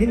หิ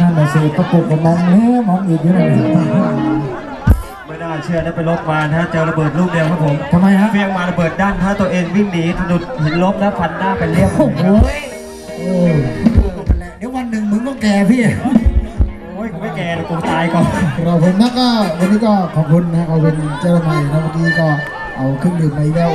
นั่นแหละสิประปุกกับมองแง่มองอีกอยู่นั่นแหละไม่น่าเชื่อนะไปลบมานะฮะเจอระเบิดลูกเดียวครับผมทำไมฮะเฟียงมาระเบิดด้านถ้าตัวเองวิ่งหนีสะดุดหินลบแล้วพันหน้าเป็นเรียบโอ้โหโอ้เดี๋ยววันหนึ่งมึงก็แก่พี่โอ้ยกูไม่แก่หรอกกูตายก่อนเราผมนะก็วันนี้ก็ขอบคุณนะเอาเป็นเจ้าใหม่นะเมื่อกี้ก็เอาเครื่องดื่มมาอีกแล้ว